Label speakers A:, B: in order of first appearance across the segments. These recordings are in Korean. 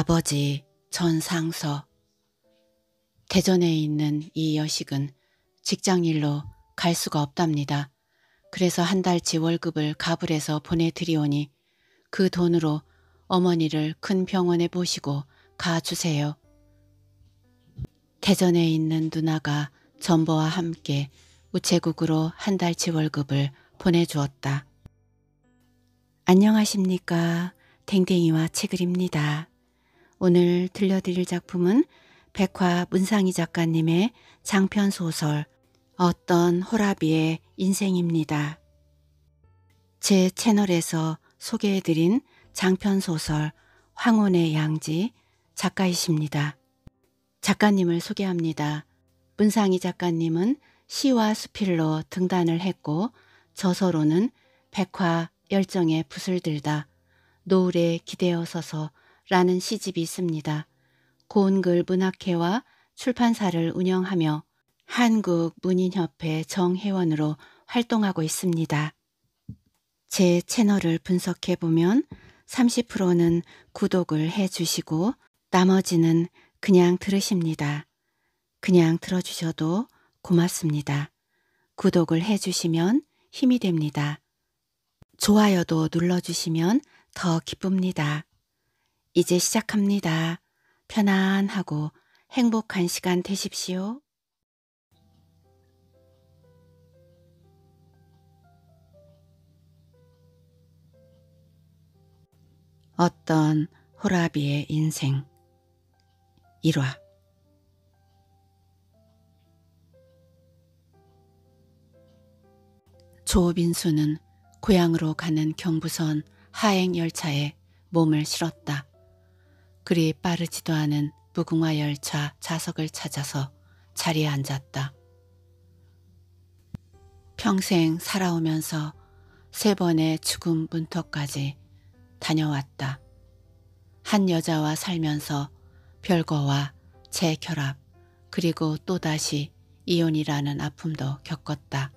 A: 아버지 전상서 대전에 있는 이 여식은 직장일로 갈 수가 없답니다. 그래서 한 달치 월급을 가불해서 보내드리오니 그 돈으로 어머니를 큰 병원에 모시고 가주세요. 대전에 있는 누나가 전보와 함께 우체국으로 한 달치 월급을 보내주었다. 안녕하십니까. 댕댕이와 채글입니다. 오늘 들려드릴 작품은 백화 문상희 작가님의 장편 소설 어떤 호라비의 인생입니다. 제 채널에서 소개해드린 장편 소설 황혼의 양지 작가이십니다. 작가님을 소개합니다. 문상희 작가님은 시와 수필로 등단을 했고 저서로는 백화 열정에 붓을 들다 노을에 기대어 서서 라는 시집이 있습니다. 고운글 문학회와 출판사를 운영하며 한국 문인협회 정회원으로 활동하고 있습니다. 제 채널을 분석해 보면 30%는 구독을 해 주시고 나머지는 그냥 들으십니다. 그냥 들어주셔도 고맙습니다. 구독을 해 주시면 힘이 됩니다. 좋아요도 눌러주시면 더 기쁩니다. 이제 시작합니다. 편안하고 행복한 시간 되십시오. 어떤 호라비의 인생 1화 조빈수는 고향으로 가는 경부선 하행 열차에 몸을 실었다. 그리 빠르지도 않은 무궁화 열차 좌석을 찾아서 자리에 앉았다. 평생 살아오면서 세 번의 죽음 문턱까지 다녀왔다. 한 여자와 살면서 별거와 재결합 그리고 또다시 이혼이라는 아픔도 겪었다.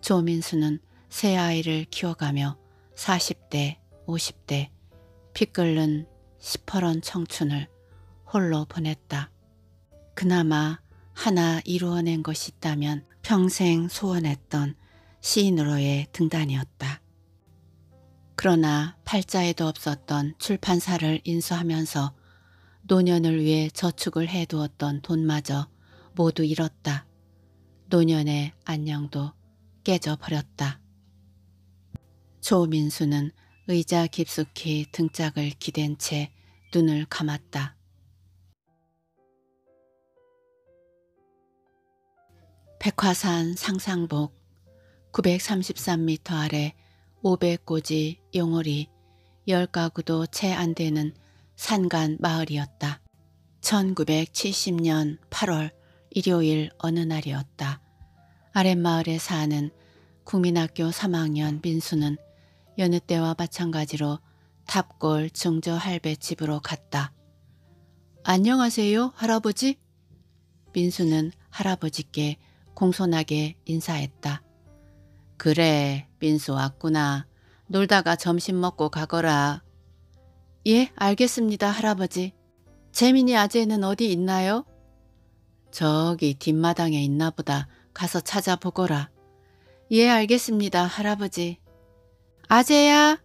A: 조민수는 새 아이를 키워가며 40대, 50대 피 끓는 시퍼런 청춘을 홀로 보냈다. 그나마 하나 이루어낸 것이 있다면 평생 소원했던 시인으로의 등단이었다. 그러나 팔자에도 없었던 출판사를 인수하면서 노년을 위해 저축을 해두었던 돈마저 모두 잃었다. 노년의 안녕도 깨져버렸다. 조민수는 의자 깊숙이 등짝을 기댄 채 눈을 감았다. 백화산 상상복 933m 아래 500고지 용월이 10가구도 채 안 되는 산간 마을이었다. 1970년 8월 일요일 어느 날이었다. 아랫마을에 사는 국민학교 3학년 민수는 여느 때와 마찬가지로 탑골 증조 할배 집으로 갔다. 안녕하세요 할아버지. 민수는 할아버지께 공손하게 인사했다. 그래 민수 왔구나. 놀다가 점심 먹고 가거라. 예 알겠습니다 할아버지. 재민이 아재는 어디 있나요? 저기 뒷마당에 있나 보다 가서 찾아보거라. 예 알겠습니다 할아버지. 아재야!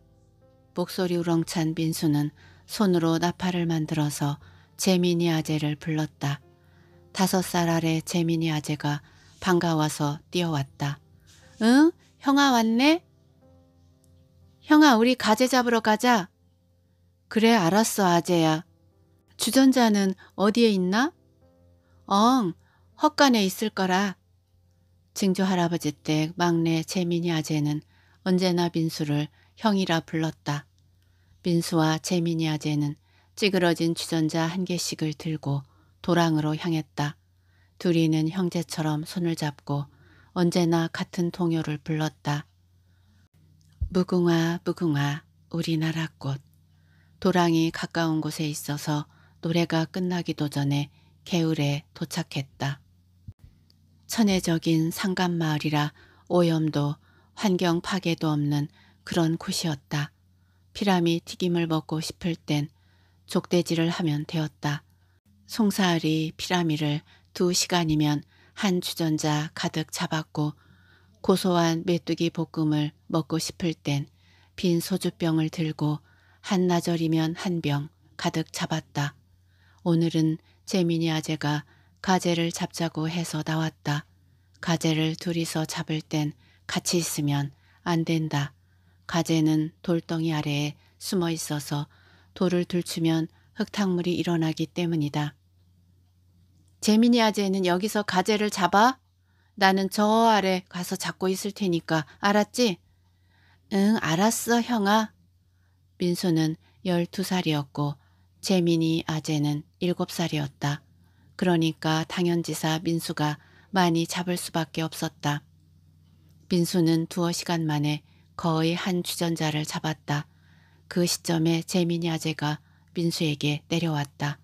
A: 목소리 우렁찬 민수는 손으로 나팔을 만들어서 재민이 아재를 불렀다. 다섯 살 아래 재민이 아재가 반가워서 뛰어왔다. 응? 형아 왔네? 형아 우리 가재 잡으러 가자. 그래 알았어 아재야. 주전자는 어디에 있나? 엉 헛간에 있을 거라. 증조 할아버지 댁 막내 재민이 아재는 언제나 민수를 형이라 불렀다. 민수와 재민이 아재는 찌그러진 주전자 한 개씩을 들고 도랑으로 향했다. 둘이는 형제처럼 손을 잡고 언제나 같은 동요를 불렀다. 무궁화 무궁화 우리나라 꽃 도랑이 가까운 곳에 있어서 노래가 끝나기도 전에 개울에 도착했다. 천혜적인 상간마을이라 오염도 환경 파괴도 없는 그런 곳이었다. 피라미 튀김을 먹고 싶을 땐 족대지를 하면 되었다. 송사을이 피라미를 두 시간이면 한 주전자 가득 잡았고 고소한 메뚜기 볶음을 먹고 싶을 땐 빈 소주병을 들고 한나절이면 한 병 가득 잡았다. 오늘은 재민이 아재가 가재를 잡자고 해서 나왔다. 가재를 둘이서 잡을 땐 같이 있으면 안 된다. 가재는 돌덩이 아래에 숨어 있어서 돌을 들추면 흙탕물이 일어나기 때문이다. 재민이 아재는 여기서 가재를 잡아? 나는 저 아래 가서 잡고 있을 테니까 알았지? 응 알았어 형아. 민수는 12살이었고 재민이 아재는 7살이었다. 그러니까 당연지사 민수가 많이 잡을 수밖에 없었다. 민수는 두어 시간 만에 거의 한 주전자를 잡았다. 그 시점에 재민이 아재가 민수에게 내려왔다.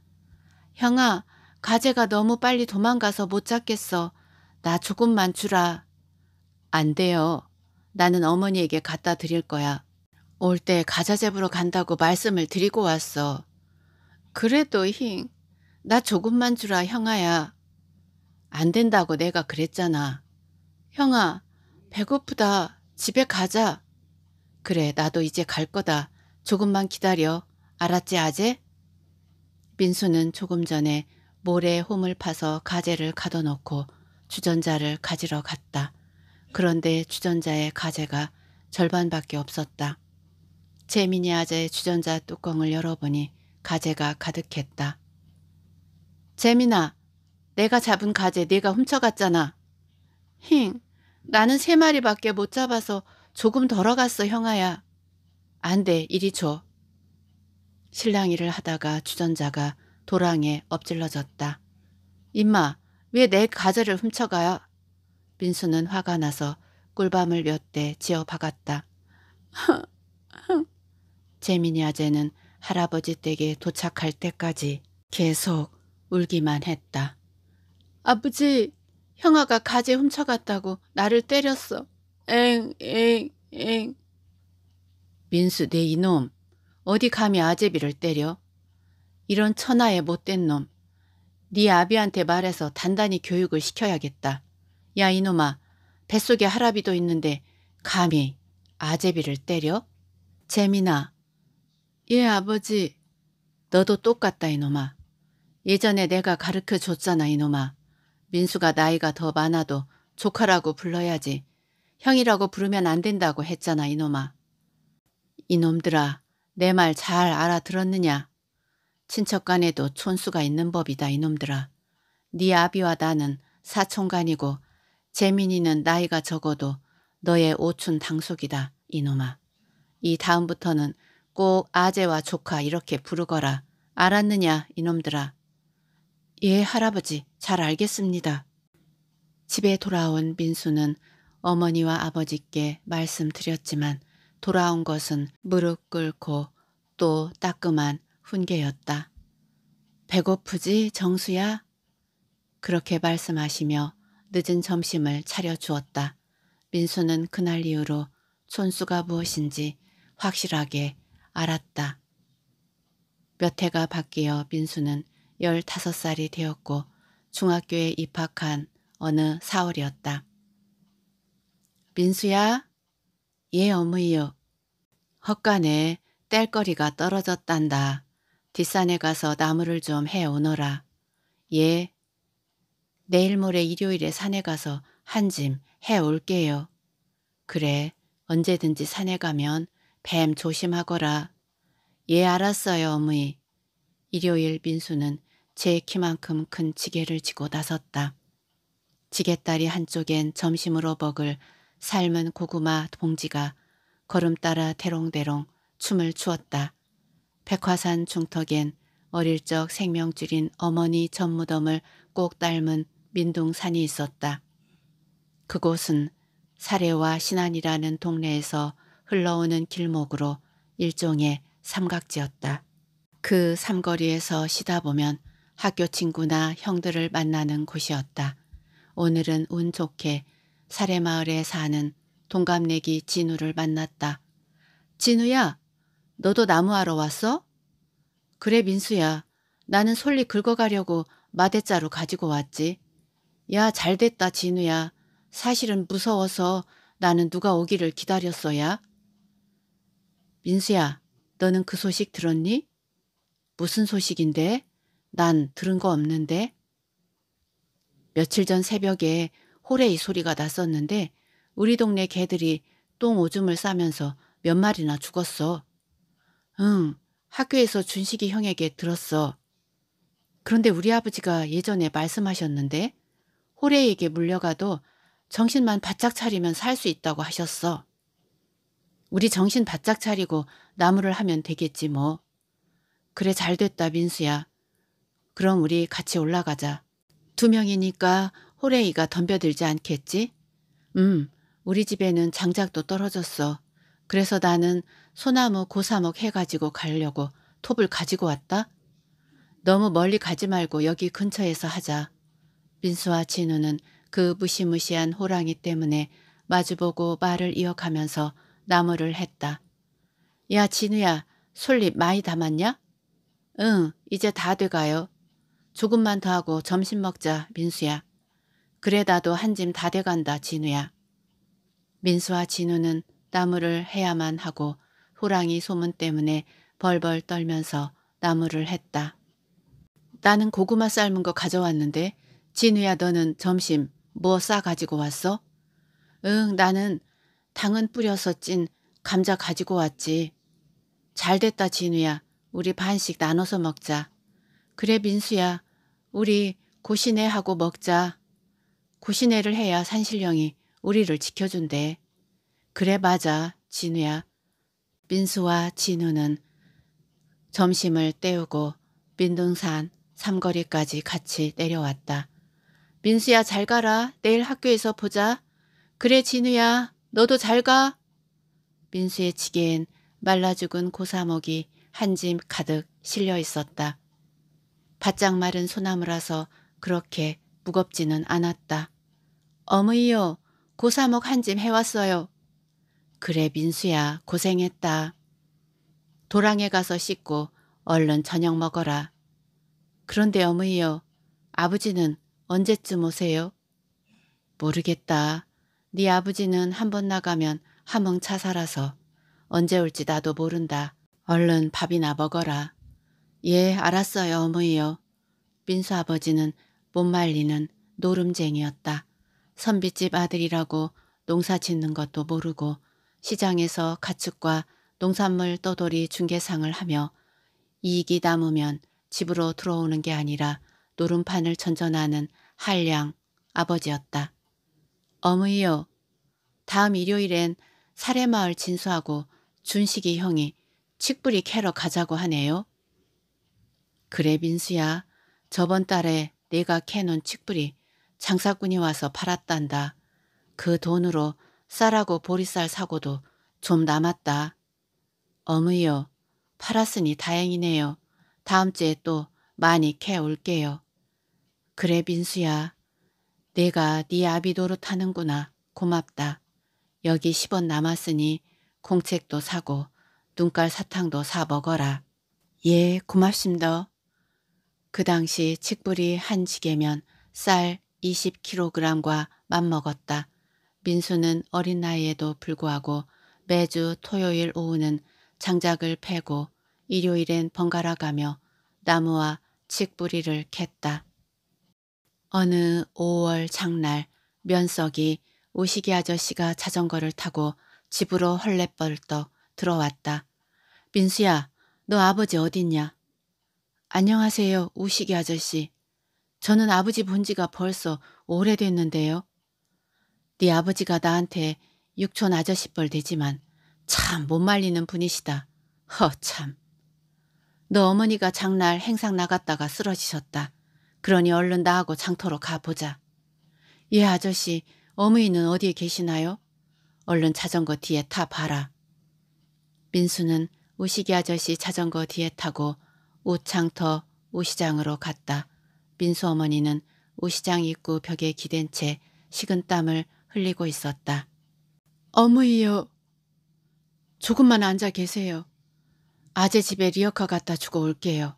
A: 형아, 가재가 너무 빨리 도망가서 못 잡겠어. 나 조금만 주라. 안 돼요. 나는 어머니에게 갖다 드릴 거야. 올 때 가자 잡으러 간다고 말씀을 드리고 왔어. 그래도 힝. 나 조금만 주라 형아야. 안 된다고 내가 그랬잖아. 형아, 배고프다. 집에 가자. 그래, 나도 이제 갈 거다. 조금만 기다려. 알았지, 아재? 민수는 조금 전에 모래에 홈을 파서 가재를 가둬놓고 주전자를 가지러 갔다. 그런데 주전자의 가재가 절반밖에 없었다. 재민이 아재의 주전자 뚜껑을 열어보니 가재가 가득했다. 재민아, 내가 잡은 가재 네가 훔쳐갔잖아. 힝, 나는 세 마리밖에 못 잡아서 조금 덜어갔어 형아야. 안 돼, 이리 줘. 실랑이를 하다가 주전자가 도랑에 엎질러졌다. 임마, 왜내 가재를 훔쳐가야? 민수는 화가 나서 꿀밤을 몇 대 지어 박았다. 재민이 아재는 할아버지 댁에 도착할 때까지 계속 울기만 했다. 아버지, 형아가 가재 훔쳐갔다고 나를 때렸어. 엥, 엥, 엥. 민수, 내 이놈. 어디 감히 아재비를 때려? 이런 천하의 못된 놈. 네 아비한테 말해서 단단히 교육을 시켜야겠다. 야 이놈아, 뱃속에 할아비도 있는데 감히 아재비를 때려? 재민아. 예 아버지. 너도 똑같다 이놈아. 예전에 내가 가르쳐 줬잖아 이놈아. 민수가 나이가 더 많아도 조카라고 불러야지. 형이라고 부르면 안 된다고 했잖아 이놈아. 이놈들아 내 말 잘 알아들었느냐. 친척 간에도 촌수가 있는 법이다 이놈들아. 네 아비와 나는 사촌간이고 재민이는 나이가 적어도 너의 오춘 당속이다 이놈아. 이 다음부터는 꼭 아재와 조카 이렇게 부르거라. 알았느냐 이놈들아. 예 할아버지 잘 알겠습니다. 집에 돌아온 민수는 어머니와 아버지께 말씀드렸지만 돌아온 것은 무릎 꿇고 또 따끔한 훈계였다. 배고프지 정수야? 그렇게 말씀하시며 늦은 점심을 차려주었다. 민수는 그날 이후로 촌수가 무엇인지 확실하게 알았다. 몇 해가 바뀌어 민수는 15살이 되었고 중학교에 입학한 어느 4월이었다. 민수야? 예 어머니요. 헛간에 뗄거리가 떨어졌단다. 뒷산에 가서 나무를 좀 해오너라. 예. 내일 모레 일요일에 산에 가서 한 짐 해올게요. 그래 언제든지 산에 가면 뱀 조심하거라. 예 알았어요 어머니. 일요일 민수는 제 키만큼 큰 지게를 지고 나섰다. 지게다리 한쪽엔 점심으로 먹을 삶은 고구마 봉지가 걸음 따라 대롱대롱 춤을 추었다. 백화산 중턱엔 어릴 적 생명줄인 어머니 전무덤을 꼭 닮은 민둥산이 있었다. 그곳은 사례와 신안이라는 동네에서 흘러오는 길목으로 일종의 삼각지였다. 그 삼거리에서 쉬다 보면 학교 친구나 형들을 만나는 곳이었다. 오늘은 운 좋게 사례마을에 사는 동갑내기 진우를 만났다. 진우야, 너도 나무하러 왔어? 그래 민수야. 나는 솔리 긁어가려고 마대자루 가지고 왔지. 야 잘됐다 진우야. 사실은 무서워서 나는 누가 오기를 기다렸어야. 민수야 너는 그 소식 들었니? 무슨 소식인데? 난 들은 거 없는데. 며칠 전 새벽에 호레이 소리가 났었는데 우리 동네 개들이 똥 오줌을 싸면서 몇 마리나 죽었어. 응, 학교에서 준식이 형에게 들었어. 그런데 우리 아버지가 예전에 말씀하셨는데 호레이에게 물려가도 정신만 바짝 차리면 살 수 있다고 하셨어. 우리 정신 바짝 차리고 나무를 하면 되겠지 뭐. 그래 잘 됐다 민수야. 그럼 우리 같이 올라가자. 두 명이니까 호레이가 덤벼들지 않겠지? 음, 우리 집에는 장작도 떨어졌어. 그래서 나는 소나무 고사목 해가지고 가려고 톱을 가지고 왔다. 너무 멀리 가지 말고 여기 근처에서 하자. 민수와 진우는 그 무시무시한 호랑이 때문에 마주보고 말을 이어가면서 나무를 했다. 야 진우야 솔잎 많이 담았냐? 응 이제 다 돼가요. 조금만 더 하고 점심 먹자 민수야. 그래 나도 한 짐 다 돼간다 진우야. 민수와 진우는 나무를 해야만 하고 호랑이 소문 때문에 벌벌 떨면서 나무를 했다. 나는 고구마 삶은 거 가져왔는데 진우야 너는 점심 뭐 싸 가지고 왔어? 응 나는 당은 뿌려서 찐 감자 가지고 왔지. 잘됐다 진우야. 우리 반씩 나눠서 먹자. 그래 민수야. 우리 고시내하고 먹자. 고시내를 해야 산신령이 우리를 지켜준대. 그래 맞아 진우야. 민수와 진우는 점심을 때우고 민둥산 삼거리까지 같이 내려왔다. 민수야 잘 가라. 내일 학교에서 보자. 그래 진우야 너도 잘 가. 민수의 지게엔 말라 죽은 고사목이 한 짐 가득 실려 있었다. 바짝 마른 소나무라서 그렇게 무겁지는 않았다. 어머이요 고사목 한 짐 해왔어요. 그래 민수야 고생했다. 도랑에 가서 씻고 얼른 저녁 먹어라. 그런데 어머니요. 아버지는 언제쯤 오세요? 모르겠다. 네 아버지는 한 번 나가면 함흥 차 살아서 언제 올지 나도 모른다. 얼른 밥이나 먹어라. 예 알았어요 어머니요. 민수 아버지는 못 말리는 노름쟁이였다. 선비집 아들이라고 농사 짓는 것도 모르고 시장에서 가축과 농산물 떠돌이 중개상을 하며 이익이 남으면 집으로 들어오는 게 아니라 노름판을 전전하는 한량 아버지였다. 어머니요. 다음 일요일엔 사례마을 진수하고 준식이 형이 칡뿌리 캐러 가자고 하네요. 그래 민수야. 저번 달에 내가 캐놓은 칡뿌리 장사꾼이 와서 팔았단다. 그 돈으로 쌀하고 보리쌀 사고도 좀 남았다. 어머요. 팔았으니 다행이네요. 다음 주에 또 많이 캐 올게요. 그래 민수야. 내가 네 아비 노릇하는구나. 고맙다. 여기 10원 남았으니 공책도 사고 눈깔 사탕도 사 먹어라. 예 고맙습니다. 그 당시 칡뿌리 한 지게면 쌀 20kg과 맞먹었다. 민수는 어린 나이에도 불구하고 매주 토요일 오후는 장작을 패고 일요일엔 번갈아 가며 나무와 칡뿌리를 캤다. 어느 5월 장날 면석이 오시기 아저씨가 자전거를 타고 집으로 헐레벌떡 들어왔다. 민수야, 너 아버지 어딨냐? 안녕하세요, 우시기 아저씨. 저는 아버지 본 지가 벌써 오래됐는데요. 네 아버지가 나한테 육촌 아저씨뻘 되지만 참 못 말리는 분이시다. 허 참. 너 어머니가 장날 행상 나갔다가 쓰러지셨다. 그러니 얼른 나하고 장터로 가보자. 예 아저씨 어머니는 어디에 계시나요? 얼른 자전거 뒤에 타봐라. 민수는 우시기 아저씨 자전거 뒤에 타고 우창터 우시장으로 갔다. 민수 어머니는 우시장 입구 벽에 기댄 채 식은 땀을 흘리고 있었다. 어머니요. 조금만 앉아 계세요. 아재 집에 리어카 갖다 주고 올게요.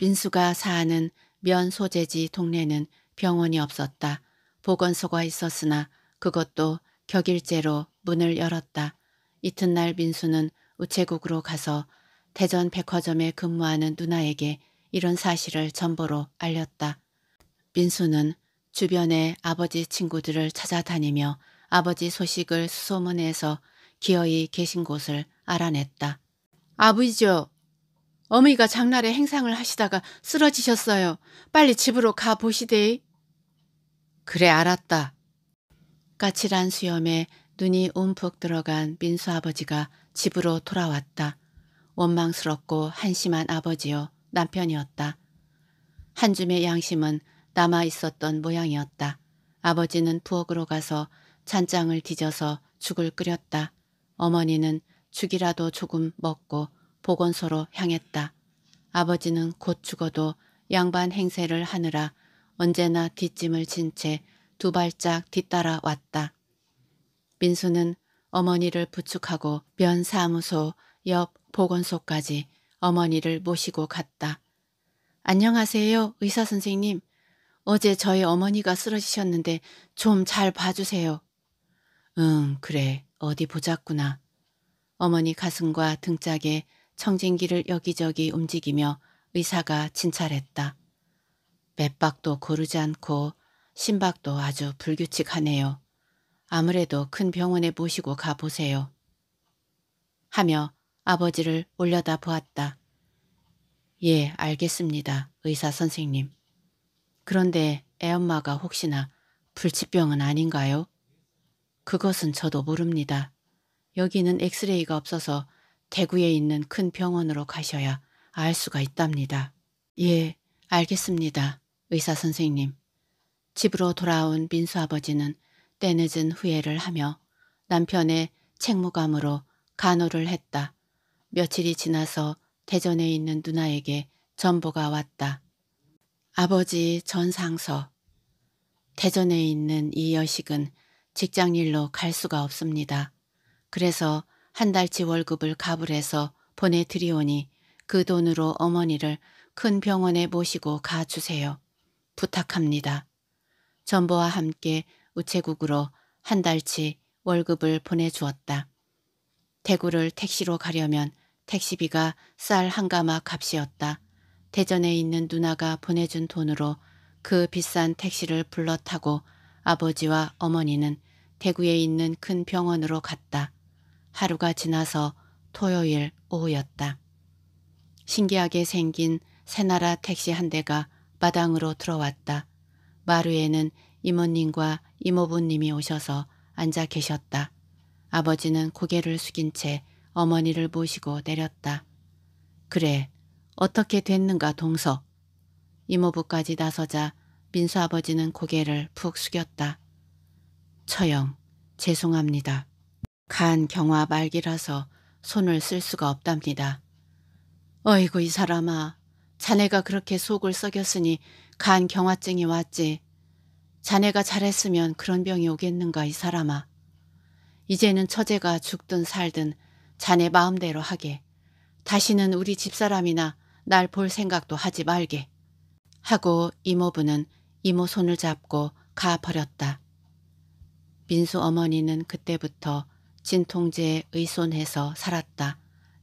A: 민수가 사는 면 소재지 동네는 병원이 없었다. 보건소가 있었으나 그것도 격일제로 문을 열었다. 이튿날 민수는 우체국으로 가서 대전 백화점에 근무하는 누나에게 이런 사실을 전보로 알렸다. 민수는 주변의 아버지 친구들을 찾아다니며 아버지 소식을 수소문해서 기어이 계신 곳을 알아냈다. 아버지죠. 어머니가 장날에 행상을 하시다가 쓰러지셨어요. 빨리 집으로 가 보시대. 그래 알았다. 까칠한 수염에 눈이 움푹 들어간 민수 아버지가 집으로 돌아왔다. 원망스럽고 한심한 아버지요 남편이었다. 한 줌의 양심은 남아 있었던 모양이었다. 아버지는 부엌으로 가서 찬장을 뒤져서 죽을 끓였다. 어머니는 죽이라도 조금 먹고 보건소로 향했다. 아버지는 곧 죽어도 양반 행세를 하느라 언제나 뒷짐을 진 채 두 발짝 뒤따라 왔다. 민수는 어머니를 부축하고 면사무소 옆 보건소까지 어머니를 모시고 갔다. 안녕하세요 의사 선생님. 어제 저희 어머니가 쓰러지셨는데 좀 잘 봐주세요. 응 그래 어디 보자꾸나. 어머니 가슴과 등짝에 청진기를 여기저기 움직이며 의사가 진찰했다. 맷박도 고르지 않고 심박도 아주 불규칙하네요. 아무래도 큰 병원에 모시고 가보세요. 하며 아버지를 올려다 보았다. 예, 알겠습니다. 의사 선생님. 그런데 애엄마가 혹시나 불치병은 아닌가요? 그것은 저도 모릅니다. 여기는 엑스레이가 없어서 대구에 있는 큰 병원으로 가셔야 알 수가 있답니다. 예, 알겠습니다. 의사 선생님. 집으로 돌아온 민수 아버지는 때늦은 후회를 하며 남편의 책무감으로 간호를 했다. 며칠이 지나서 대전에 있는 누나에게 전보가 왔다. 아버지 전상서. 대전에 있는 이 여식은 직장일로 갈 수가 없습니다. 그래서 한 달치 월급을 가불해서 보내드리오니 그 돈으로 어머니를 큰 병원에 모시고 가주세요. 부탁합니다. 전보와 함께 우체국으로 한 달치 월급을 보내주었다. 대구를 택시로 가려면 택시비가 쌀 한 가마 값이었다. 대전에 있는 누나가 보내준 돈으로 그 비싼 택시를 불러 타고 아버지와 어머니는 대구에 있는 큰 병원으로 갔다. 하루가 지나서 토요일 오후였다. 신기하게 생긴 새나라 택시 한 대가 마당으로 들어왔다. 마루에는 이모님과 이모부님이 오셔서 앉아 계셨다. 아버지는 고개를 숙인 채 어머니를 모시고 내렸다. 그래, 어떻게 됐는가 동서. 이모부까지 나서자 민수 아버지는 고개를 푹 숙였다. 처형, 죄송합니다. 간 경화 말기라서 손을 쓸 수가 없답니다. 어이구 이 사람아 자네가 그렇게 속을 썩였으니 간 경화증이 왔지. 자네가 잘했으면 그런 병이 오겠는가 이 사람아. 이제는 처제가 죽든 살든 자네 마음대로 하게. 다시는 우리 집사람이나 날 볼 생각도 하지 말게. 하고 이모부는 이모 손을 잡고 가버렸다. 민수 어머니는 그때부터 진통제에 의손해서 살았다.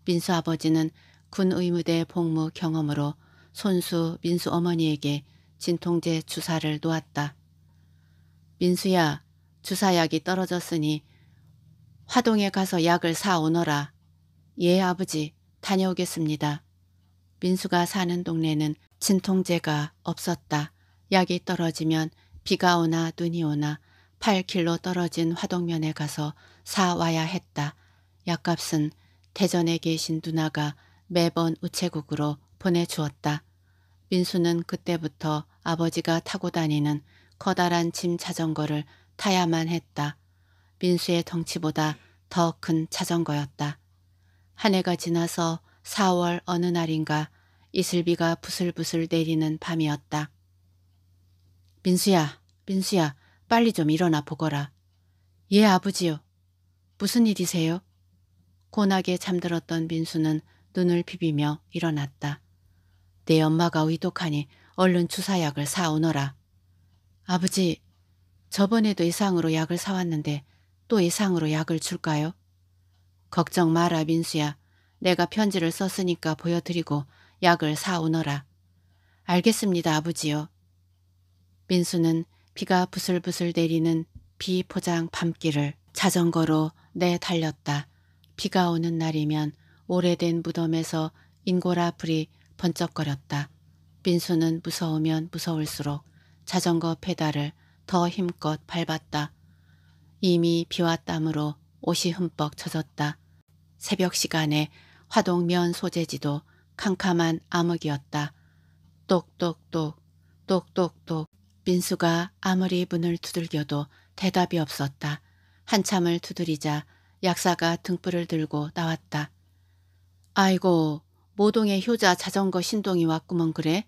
A: 민수 아버지는 군 의무대 복무 경험으로 손수 민수 어머니에게 진통제 주사를 놓았다. 민수야 주사약이 떨어졌으니 화동에 가서 약을 사오너라. 예 아버지 다녀오겠습니다. 민수가 사는 동네는 진통제가 없었다. 약이 떨어지면 비가 오나 눈이 오나 8킬로 떨어진 화동면에 가서 사와야 했다. 약값은 대전에 계신 누나가 매번 우체국으로 보내주었다. 민수는 그때부터 아버지가 타고 다니는 커다란 짐 자전거를 타야만 했다. 민수의 덩치보다 더 큰 자전거였다. 한 해가 지나서 4월 어느 날인가 이슬비가 부슬부슬 내리는 밤이었다. 민수야, 민수야, 빨리 좀 일어나 보거라. 예, 아버지요. 무슨 일이세요? 고나게 잠들었던 민수는 눈을 비비며 일어났다. 내 엄마가 의독하니 얼른 주사약을 사오너라. 아버지, 저번에도 예상으로 약을 사왔는데 또 예상으로 약을 줄까요? 걱정 마라 민수야. 내가 편지를 썼으니까 보여드리고 약을 사오너라. 알겠습니다 아버지요. 민수는 비가 부슬부슬 내리는 비포장 밤길을 자전거로 내달렸다. 비가 오는 날이면 오래된 무덤에서 인고라 불이 번쩍거렸다. 민수는 무서우면 무서울수록 자전거 페달을 더 힘껏 밟았다. 이미 비와 땀으로 옷이 흠뻑 젖었다. 새벽 시간에 화동면 소재지도 캄캄한 암흑이었다. 똑똑똑 똑똑똑 민수가 아무리 문을 두들겨도 대답이 없었다. 한참을 두드리자 약사가 등불을 들고 나왔다. 아이고 모동의 효자 자전거 신동이 왔구먼 그래?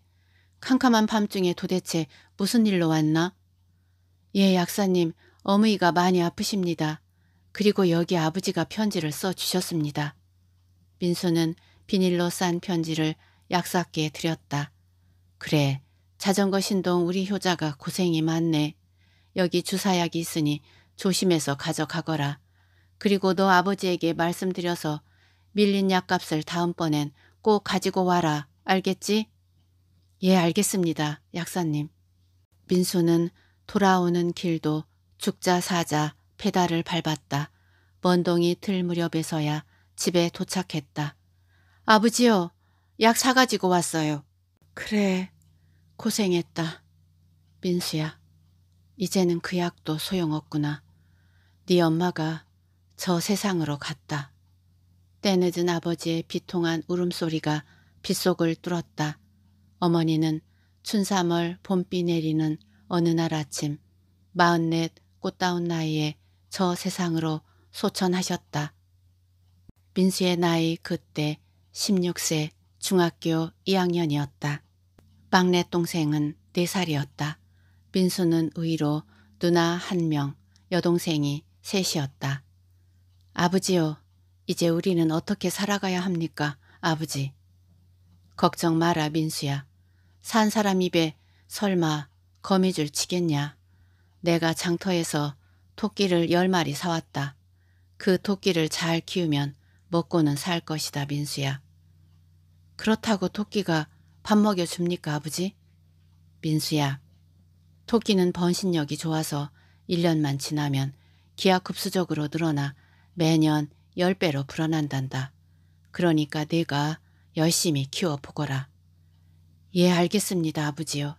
A: 캄캄한 밤중에 도대체 무슨 일로 왔나? 예 약사님 어머니가 많이 아프십니다. 그리고 여기 아버지가 편지를 써주셨습니다. 민수는 비닐로 싼 편지를 약사께 드렸다. 그래 자전거 신동 우리 효자가 고생이 많네. 여기 주사약이 있으니 조심해서 가져가거라. 그리고 너 아버지에게 말씀드려서 밀린 약값을 다음번엔 꼭 가지고 와라. 알겠지? 예 알겠습니다. 약사님. 민수는 돌아오는 길도 죽자 사자 페달을 밟았다. 먼동이 틀 무렵에서야 집에 도착했다. 아버지요. 약 사가지고 왔어요. 그래. 고생했다. 민수야. 이제는 그 약도 소용없구나. 네 엄마가 저 세상으로 갔다. 때늦은 아버지의 비통한 울음소리가 빗속을 뚫었다. 어머니는 춘삼월 봄비 내리는 어느 날 아침 마흔넷 꽃다운 나이에 저 세상으로 소천하셨다. 민수의 나이 그때 16세 중학교 2학년이었다. 막내 동생은 4살이었다. 민수는 의로 누나 한 명, 여동생이 셋이었다. 아버지요, 이제 우리는 어떻게 살아가야 합니까, 아버지? 걱정 마라, 민수야. 산 사람 입에 설마 거미줄 치겠냐. 내가 장터에서 토끼를 열 마리 사왔다. 그 토끼를 잘 키우면 먹고는 살 것이다, 민수야. 그렇다고 토끼가 밥 먹여줍니까, 아버지? 민수야, 토끼는 번신력이 좋아서 1년만 지나면 기하급수적으로 늘어나 매년 10배로 불어난단다. 그러니까 내가 열심히 키워보거라. 예, 알겠습니다, 아버지요.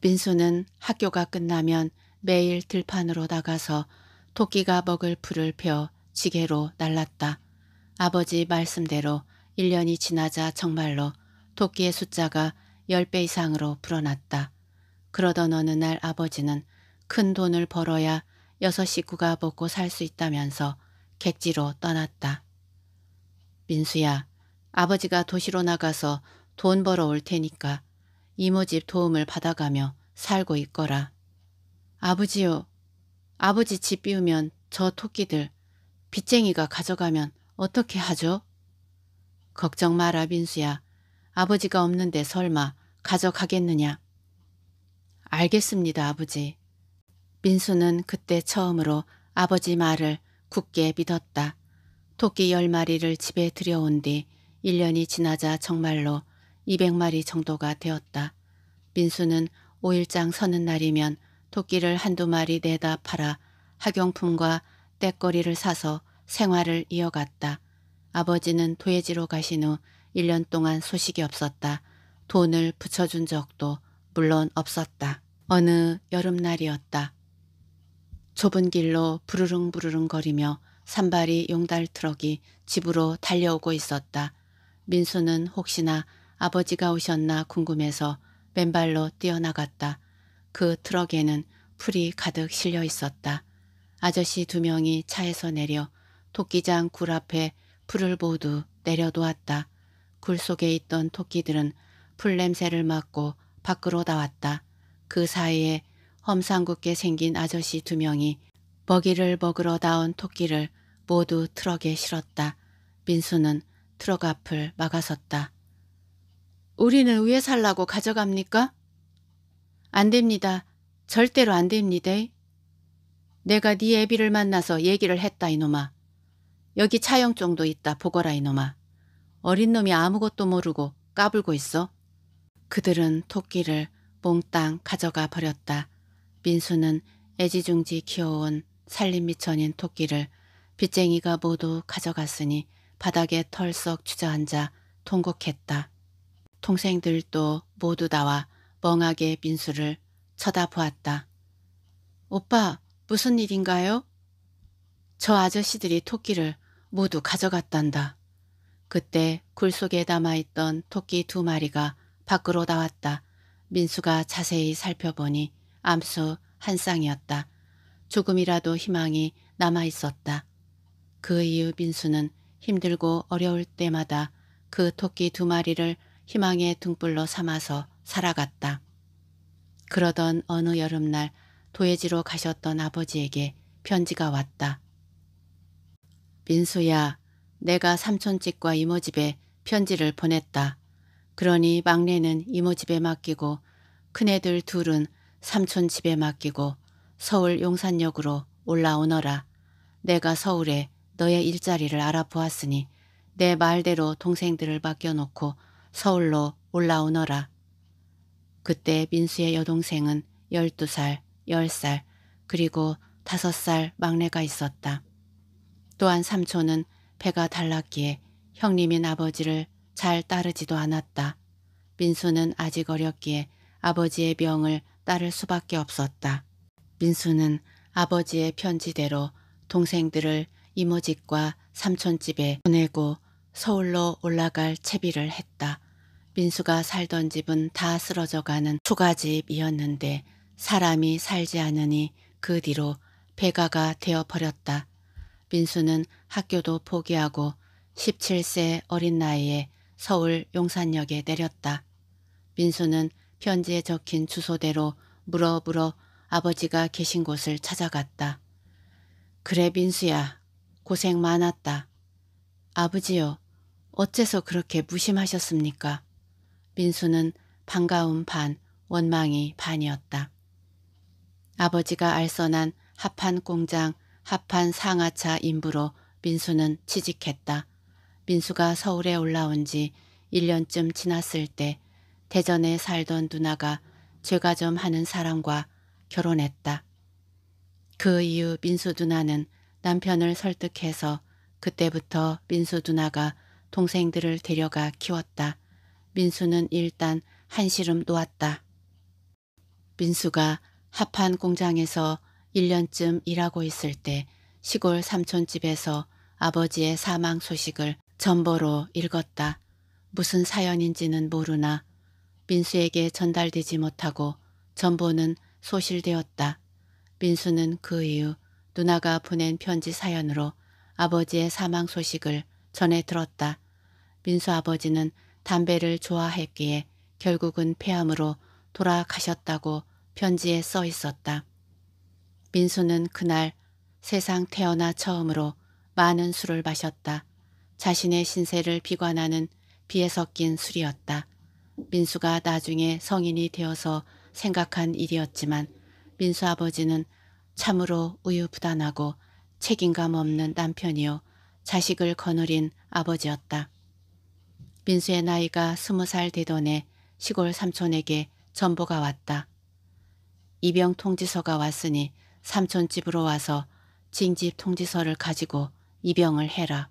A: 민수는 학교가 끝나면 매일 들판으로 나가서 토끼가 먹을 풀을 베어 지게로 날랐다. 아버지 말씀대로 1년이 지나자 정말로 토끼의 숫자가 10배 이상으로 불어났다. 그러던 어느 날 아버지는 큰 돈을 벌어야 여섯 식구가 먹고 살 수 있다면서 객지로 떠났다. 민수야, 아버지가 도시로 나가서 돈 벌어 올 테니까 이모집 도움을 받아가며 살고 있거라. 아버지요. 아버지 집 비우면 저 토끼들 빚쟁이가 가져가면 어떻게 하죠? 걱정 마라 민수야. 아버지가 없는데 설마 가져가겠느냐. 알겠습니다 아버지. 민수는 그때 처음으로 아버지 말을 굳게 믿었다. 토끼 열 마리를 집에 들여온 뒤 1년이 지나자 정말로 200마리 정도가 되었다. 민수는 5일장 서는 날이면 토끼를 한두 마리 내다 팔아 학용품과 땟거리를 사서 생활을 이어갔다. 아버지는 도회지로 가신 후 1년 동안 소식이 없었다. 돈을 부쳐준 적도 물론 없었다. 어느 여름날이었다. 좁은 길로 부르릉 부르릉 거리며 삼발이 용달 트럭이 집으로 달려오고 있었다. 민수는 혹시나 아버지가 오셨나 궁금해서 맨발로 뛰어나갔다. 그 트럭에는 풀이 가득 실려 있었다. 아저씨 두 명이 차에서 내려 토끼장 굴 앞에 풀을 모두 내려놓았다. 굴 속에 있던 토끼들은 풀 냄새를 맡고 밖으로 나왔다. 그 사이에 험상궂게 생긴 아저씨 두 명이 먹이를 먹으러 나온 토끼를 모두 트럭에 실었다. 민수는 트럭 앞을 막아섰다. 우리는 왜 살라고 가져갑니까? 안 됩니다. 절대로 안 됩니다. 내가 네 애비를 만나서 얘기를 했다 이놈아. 여기 차영종도 있다 보거라 이놈아. 어린 놈이 아무것도 모르고 까불고 있어. 그들은 토끼를 몽땅 가져가 버렸다. 민수는 애지중지 키워온 살림미천인 토끼를 빚쟁이가 모두 가져갔으니 바닥에 털썩 주저앉아 통곡했다. 동생들도 모두 나와 멍하게 민수를 쳐다보았다. 오빠 무슨 일인가요? 저 아저씨들이 토끼를 모두 가져갔단다. 그때 굴 속에 남아있던 토끼 두 마리가 밖으로 나왔다. 민수가 자세히 살펴보니 암수 한 쌍이었다. 조금이라도 희망이 남아있었다. 그 이후 민수는 힘들고 어려울 때마다 그 토끼 두 마리를 희망의 등불로 삼아서 살아갔다. 그러던 어느 여름날 도예지로 가셨던 아버지에게 편지가 왔다. 민수야, 내가 삼촌집과 이모집에 편지를 보냈다. 그러니 막내는 이모집에 맡기고 큰애들 둘은 삼촌집에 맡기고 서울 용산역으로 올라오너라. 내가 서울에 너의 일자리를 알아보았으니 내 말대로 동생들을 맡겨놓고 서울로 올라오너라. 그때 민수의 여동생은 12살, 10살, 그리고 5살 막내가 있었다. 또한 삼촌은 배가 달랐기에 형님인 아버지를 잘 따르지도 않았다. 민수는 아직 어렸기에 아버지의 명을 따를 수밖에 없었다. 민수는 아버지의 편지대로 동생들을 이모집과 삼촌집에 보내고 서울로 올라갈 채비를 했다. 민수가 살던 집은 다 쓰러져가는 초가집이었는데 사람이 살지 않으니 그 뒤로 배가가 되어버렸다. 민수는 학교도 포기하고 17세 어린 나이에 서울 용산역에 내렸다. 민수는 편지에 적힌 주소대로 물어 물어 아버지가 계신 곳을 찾아갔다. 그래 민수야 고생 많았다. 아버지요 어째서 그렇게 무심하셨습니까? 민수는 반가움 반 원망이 반이었다. 아버지가 알선한 합한 공장 합한 상하차 인부로 민수는 취직했다. 민수가 서울에 올라온 지 1년쯤 지났을 때 대전에 살던 누나가 죄가 좀 하는 사람과 결혼했다. 그 이후 민수 누나는 남편을 설득해서 그때부터 민수 누나가 동생들을 데려가 키웠다. 민수는 일단 한시름 놓았다. 민수가 합한 공장에서 1년쯤 일하고 있을 때 시골 삼촌집에서 아버지의 사망 소식을 전보로 읽었다. 무슨 사연인지는 모르나 민수에게 전달되지 못하고 전보는 소실되었다. 민수는 그 이후 누나가 보낸 편지 사연으로 아버지의 사망 소식을 전해 들었다. 민수 아버지는 담배를 좋아했기에 결국은 폐암으로 돌아가셨다고 편지에 써 있었다. 민수는 그날 세상 태어나 처음으로 많은 술을 마셨다. 자신의 신세를 비관하는 비에 섞인 술이었다. 민수가 나중에 성인이 되어서 생각한 일이었지만 민수 아버지는 참으로 우유부단하고 책임감 없는 남편이요 자식을 거느린 아버지였다. 민수의 나이가 스무 살 되던 해 시골 삼촌에게 전보가 왔다. 입영 통지서가 왔으니 삼촌 집으로 와서 징집 통지서를 가지고 입영을 해라.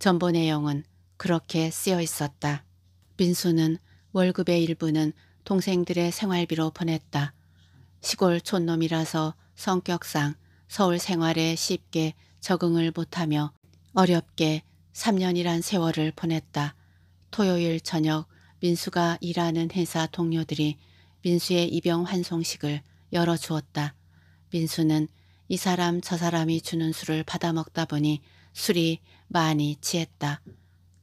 A: 전보 내용은 그렇게 쓰여 있었다. 민수는 월급의 일부는 동생들의 생활비로 보냈다. 시골 촌놈이라서 성격상 서울 생활에 쉽게 적응을 못하며 어렵게 3년이란 세월을 보냈다. 토요일 저녁 민수가 일하는 회사 동료들이 민수의 입영 환송식을 열어주었다. 민수는 이 사람 저 사람이 주는 술을 받아먹다 보니 술이 많이 취했다.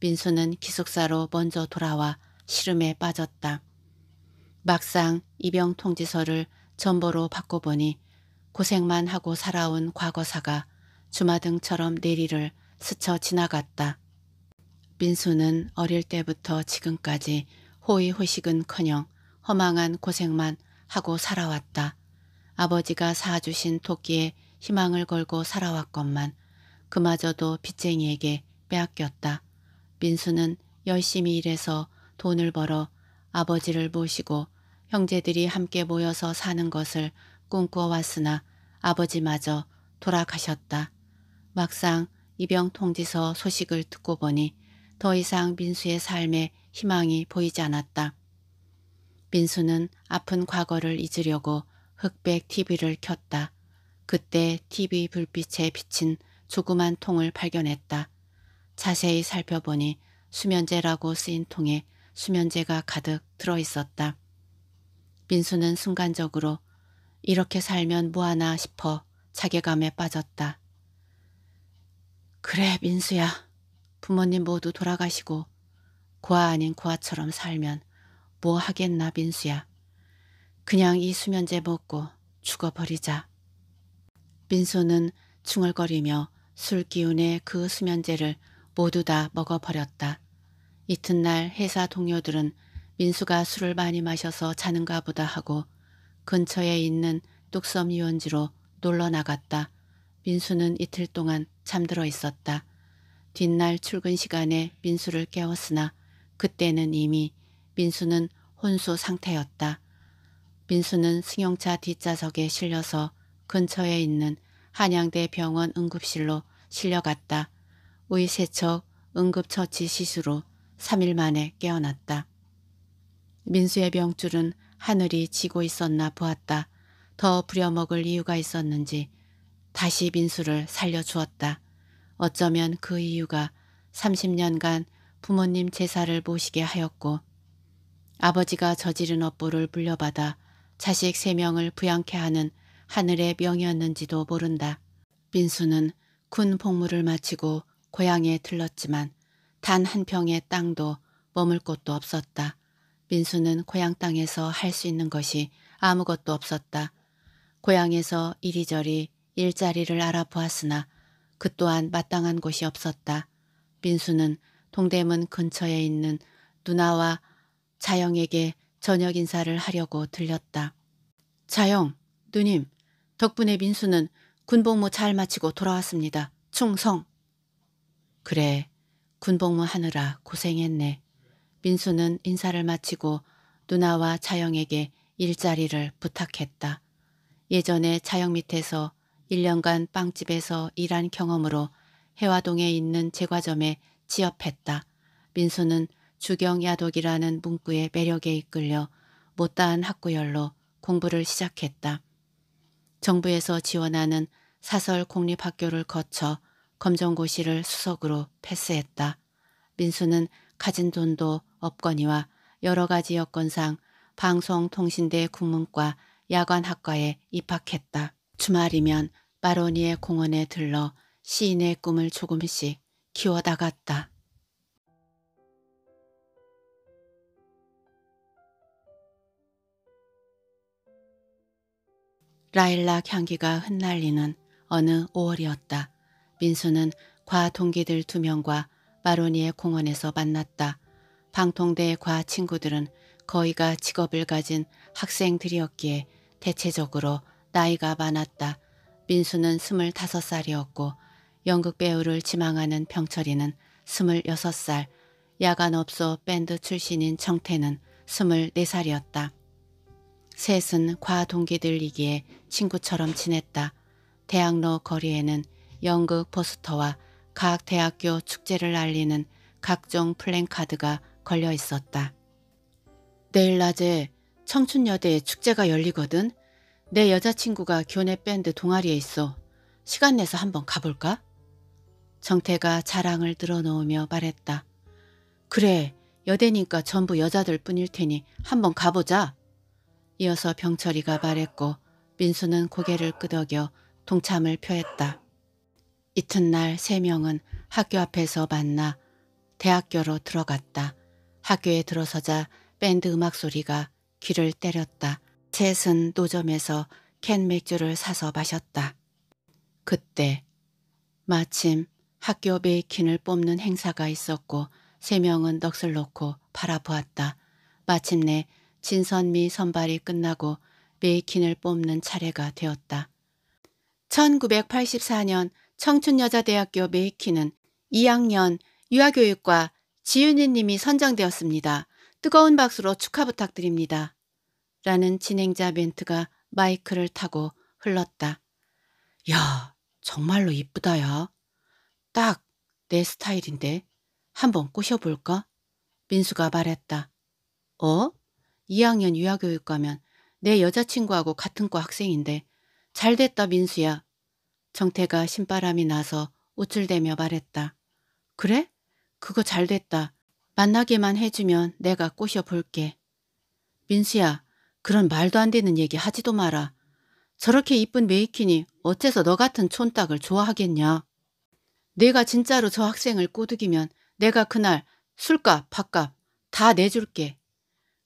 A: 민수는 기숙사로 먼저 돌아와 시름에 빠졌다. 막상 입영 통지서를 전보로 바꿔보니 고생만 하고 살아온 과거사가 주마등처럼 내리를 스쳐 지나갔다. 민수는 어릴 때부터 지금까지 호의호식은커녕 허망한 고생만 하고 살아왔다. 아버지가 사주신 토끼에 희망을 걸고 살아왔건만 그마저도 빚쟁이에게 빼앗겼다. 민수는 열심히 일해서 돈을 벌어 아버지를 모시고 형제들이 함께 모여서 사는 것을 꿈꿔왔으나 아버지마저 돌아가셨다. 막상 입영 통지서 소식을 듣고 보니 더 이상 민수의 삶에 희망이 보이지 않았다. 민수는 아픈 과거를 잊으려고 흑백 TV를 켰다. 그때 TV 불빛에 비친 조그만 통을 발견했다. 자세히 살펴보니 수면제라고 쓰인 통에 수면제가 가득 들어있었다. 민수는 순간적으로 이렇게 살면 뭐하나 싶어 자괴감에 빠졌다. 그래 민수야. 부모님 모두 돌아가시고 고아 아닌 고아처럼 살면 뭐 하겠나 민수야. 그냥 이 수면제 먹고 죽어버리자. 민수는 중얼거리며 술 기운에 그 수면제를 모두 다 먹어버렸다. 이튿날 회사 동료들은 민수가 술을 많이 마셔서 자는가 보다 하고 근처에 있는 뚝섬 유원지로 놀러 나갔다. 민수는 이틀 동안 잠들어 있었다. 뒷날 출근 시간에 민수를 깨웠으나 그때는 이미 민수는 혼수 상태였다. 민수는 승용차 뒷좌석에 실려서 근처에 있는 한양대 병원 응급실로 실려갔다. 의세척 응급처치 시술로 3일 만에 깨어났다. 민수의 병줄은 하늘이 지고 있었나 보았다. 더 부려먹을 이유가 있었는지 다시 민수를 살려주었다. 어쩌면 그 이유가 30년간 부모님 제사를 모시게 하였고 아버지가 저지른 업보를 물려받아 자식 3명을 부양케 하는 하늘의 명이었는지도 모른다. 민수는 군 복무를 마치고 고향에 들렀지만 단 한 평의 땅도 머물 곳도 없었다. 민수는 고향 땅에서 할 수 있는 것이 아무것도 없었다. 고향에서 이리저리 일자리를 알아보았으나 그 또한 마땅한 곳이 없었다. 민수는 동대문 근처에 있는 누나와 자영에게 저녁 인사를 하려고 들렸다. 자영, 누님, 덕분에 민수는 군복무 잘 마치고 돌아왔습니다. 충성. 그래, 군복무 하느라 고생했네. 민수는 인사를 마치고 누나와 자영에게 일자리를 부탁했다. 예전에 자영 밑에서 1년간 빵집에서 일한 경험으로 해화동에 있는 제과점에 취업했다. 민수는 주경야독이라는 문구의 매력에 이끌려 못다한 학구열로 공부를 시작했다. 정부에서 지원하는 사설 공립학교를 거쳐 검정고시를 수석으로 패스했다. 민수는 가진 돈도 없거니와 여러 가지 여건상 방송통신대 국문과 야관학과에 입학했다. 주말이면 마로니의 공원에 들러 시인의 꿈을 조금씩 키워나갔다. 라일락 향기가 흩날리는 어느 5월이었다. 민수는 과 동기들 두 명과 마로니의 공원에서 만났다. 방통대 과 친구들은 거의가 직업을 가진 학생들이었기에 대체적으로 나이가 많았다. 민수는 25살이었고 연극 배우를 지망하는 병철이는 26살, 야간업소 밴드 출신인 정태는 24살이었다. 셋은 과 동기들이기에 친구처럼 지냈다. 대학로 거리에는 연극 포스터와 각 대학교 축제를 알리는 각종 플랜카드가 걸려 있었다. 내일 낮에 청춘여대 축제가 열리거든. 내 여자친구가 교내 밴드 동아리에 있어. 시간 내서 한번 가볼까? 정태가 자랑을 늘어놓으며 말했다. 그래, 여대니까 전부 여자들 뿐일 테니 한번 가보자. 이어서 병철이가 말했고 민수는 고개를 끄덕여 동참을 표했다. 이튿날 세 명은 학교 앞에서 만나 대학교로 들어갔다. 학교에 들어서자 밴드 음악 소리가 귀를 때렸다. 셋은 노점에서 캔 맥주를 사서 마셨다. 그때 마침 학교 베이킨을 뽑는 행사가 있었고 세 명은 넋을 놓고 바라보았다. 마침내 진선미 선발이 끝나고 메이킨을 뽑는 차례가 되었다. 1984년 청춘여자대학교 메이킨은 2학년 유아교육과 지윤이 님이 선정되었습니다. 뜨거운 박수로 축하 부탁드립니다. 라는 진행자 멘트가 마이크를 타고 흘렀다. 야, 정말로 이쁘다, 야. 딱 내 스타일인데 한번 꼬셔볼까? 민수가 말했다. 어? 2학년 유아교육과면 내 여자친구하고 같은 과 학생인데 잘 됐다 민수야. 정태가 신바람이 나서 우쭐대며 말했다. 그래? 그거 잘 됐다. 만나게만 해주면 내가 꼬셔볼게. 민수야, 그런 말도 안 되는 얘기 하지도 마라. 저렇게 이쁜 메이킨이 어째서 너 같은 촌딱을 좋아하겠냐. 내가 진짜로 저 학생을 꼬드기면 내가 그날 술값, 밥값 다 내줄게.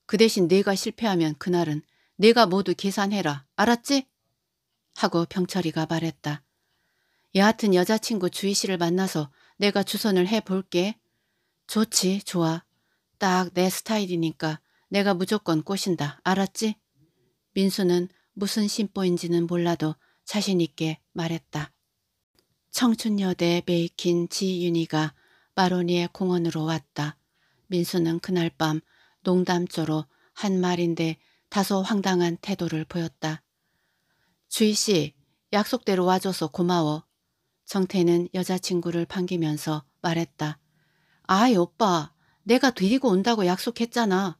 A: 그 대신 내가 실패하면 그날은 내가 모두 계산해라. 알았지? 하고 병철이가 말했다. 여하튼 여자친구 주희 씨를 만나서 내가 주선을 해볼게. 좋지, 좋아. 딱 내 스타일이니까 내가 무조건 꼬신다. 알았지? 민수는 무슨 심보인지는 몰라도 자신 있게 말했다. 청춘여대 메이킨 지윤이가 마로니의 공원으로 왔다. 민수는 그날 밤 농담조로 한 말인데 다소 황당한 태도를 보였다. 주희 씨 약속대로 와줘서 고마워. 정태는 여자친구를 반기면서 말했다. 아이 오빠 내가 데리고 온다고 약속했잖아.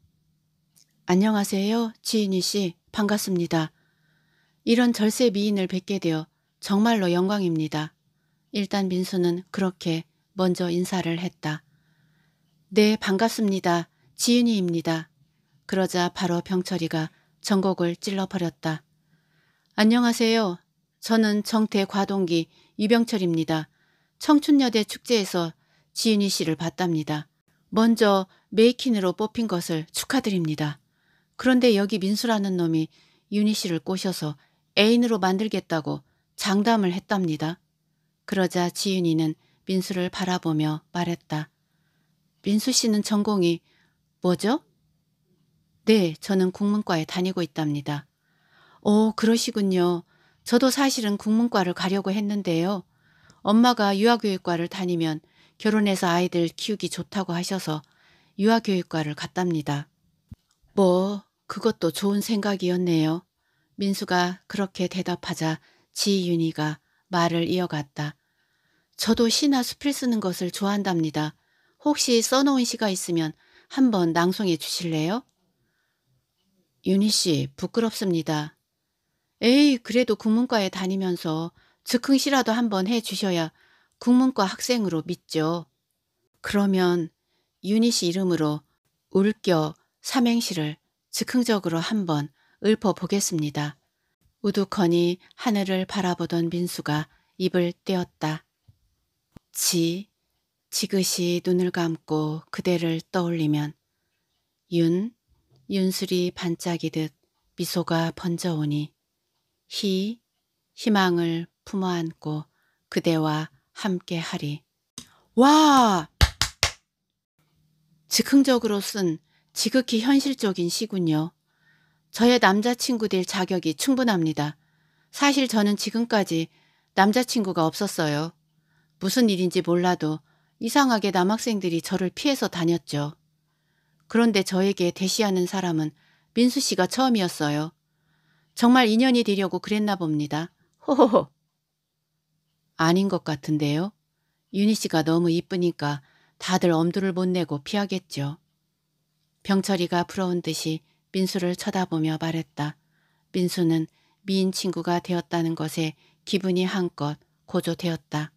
A: 안녕하세요 지인이 씨 반갑습니다. 이런 절세 미인을 뵙게 되어 정말로 영광입니다. 일단 민수는 그렇게 먼저 인사를 했다. 네 반갑습니다. 지은이입니다. 그러자 바로 병철이가 전곡을 찔러버렸다. 안녕하세요. 저는 정태 과동기 유병철입니다. 청춘여대 축제에서 지은이 씨를 봤답니다. 먼저 메이킨으로 뽑힌 것을 축하드립니다. 그런데 여기 민수라는 놈이 윤희 씨를 꼬셔서 애인으로 만들겠다고 장담을 했답니다. 그러자 지윤이는 민수를 바라보며 말했다. 민수 씨는 전공이 뭐죠? 네, 저는 국문과에 다니고 있답니다. 오, 그러시군요. 저도 사실은 국문과를 가려고 했는데요. 엄마가 유아교육과를 다니면 결혼해서 아이들 키우기 좋다고 하셔서 유아교육과를 갔답니다. 뭐 그것도 좋은 생각이었네요. 민수가 그렇게 대답하자 지윤이가 말을 이어갔다. 저도 시나 수필 쓰는 것을 좋아한답니다. 혹시 써놓은 시가 있으면 한번 낭송해 주실래요? 윤희 씨 부끄럽습니다. 에이 그래도 국문과에 다니면서 즉흥시라도 한번 해 주셔야 국문과 학생으로 믿죠. 그러면 윤희 씨 이름으로 울겨 삼행시를 즉흥적으로 한번 읊어보겠습니다. 우두커니 하늘을 바라보던 민수가 입을 떼었다. 지, 지그시 눈을 감고 그대를 떠올리면 윤, 윤술이 반짝이듯 미소가 번져오니 희, 희망을 품어안고 그대와 함께 하리. 와! 즉흥적으로 쓴 지극히 현실적인 시군요. 저의 남자친구 될 자격이 충분합니다. 사실 저는 지금까지 남자친구가 없었어요. 무슨 일인지 몰라도 이상하게 남학생들이 저를 피해서 다녔죠. 그런데 저에게 대시하는 사람은 민수 씨가 처음이었어요. 정말 인연이 되려고 그랬나 봅니다. 호호호. 아닌 것 같은데요. 유니 씨가 너무 이쁘니까 다들 엄두를 못 내고 피하겠죠. 병철이가 부러운 듯이 민수를 쳐다보며 말했다. 민수는 미인 친구가 되었다는 것에 기분이 한껏 고조되었다.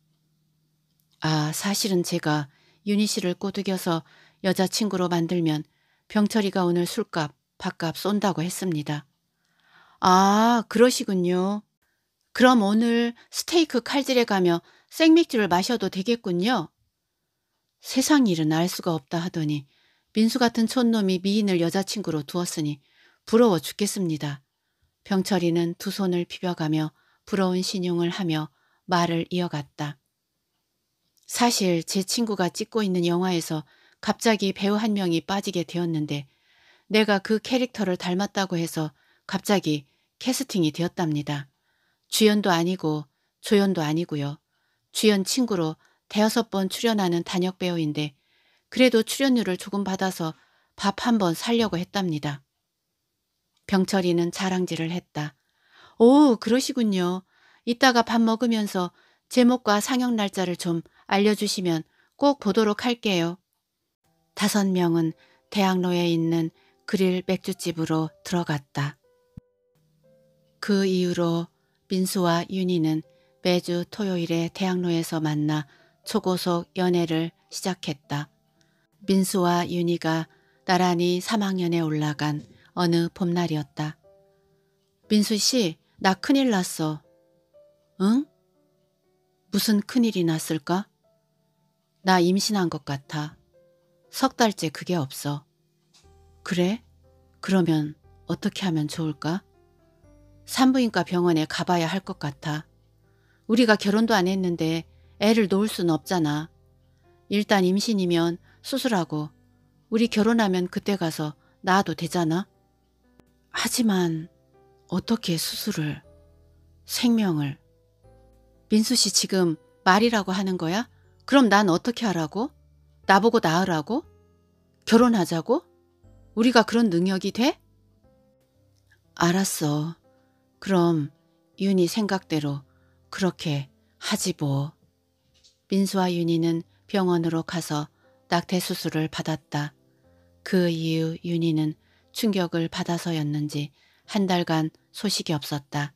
A: 아 사실은 제가 유니 씨를 꼬드겨서 여자친구로 만들면 병철이가 오늘 술값, 밥값 쏜다고 했습니다. 아 그러시군요. 그럼 오늘 스테이크 칼질에 가며 생맥주를 마셔도 되겠군요. 세상 일은 알 수가 없다 하더니 민수 같은 촌놈이 미인을 여자친구로 두었으니 부러워 죽겠습니다. 병철이는 두 손을 비벼가며 부러운 신용을 하며 말을 이어갔다. 사실 제 친구가 찍고 있는 영화에서 갑자기 배우 한 명이 빠지게 되었는데 내가 그 캐릭터를 닮았다고 해서 갑자기 캐스팅이 되었답니다. 주연도 아니고 조연도 아니고요. 주연 친구로 대여섯 번 출연하는 단역 배우인데 그래도 출연료를 조금 받아서 밥 한 번 살려고 했답니다. 병철이는 자랑질을 했다. 오 그러시군요. 이따가 밥 먹으면서 제목과 상영 날짜를 좀 알려주시면 꼭 보도록 할게요. 다섯 명은 대학로에 있는 그릴 맥주집으로 들어갔다. 그 이후로 민수와 윤희는 매주 토요일에 대학로에서 만나 초고속 연애를 시작했다. 민수와 윤희가 나란히 3학년에 올라간 어느 봄날이었다. 민수 씨, 나 큰일 났어. 응? 무슨 큰일이 났을까? 나 임신한 것 같아. 석 달째 그게 없어. 그래? 그러면 어떻게 하면 좋을까? 산부인과 병원에 가봐야 할 것 같아. 우리가 결혼도 안 했는데 애를 놓을 순 없잖아. 일단 임신이면 수술하고 우리 결혼하면 그때 가서 낳아도 되잖아. 하지만 어떻게 수술을, 생명을. 민수 씨 지금 말이라고 하는 거야? 그럼 난 어떻게 하라고? 나보고 낳으라고? 결혼하자고? 우리가 그런 능력이 돼? 알았어. 그럼 윤희 생각대로 그렇게 하지 뭐. 민수와 윤희는 병원으로 가서 낙태 수술을 받았다. 그 이후 윤희는 충격을 받아서였는지 한 달간 소식이 없었다.